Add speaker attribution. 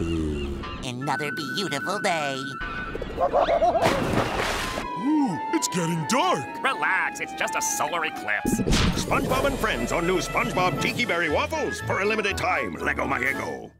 Speaker 1: me.
Speaker 2: Another beautiful day.
Speaker 3: Ooh, it's getting dark.
Speaker 4: Relax, it's just a solar eclipse. SpongeBob and friends on new SpongeBob Tiki Berry waffles for a limited time. Leggo my Eggo.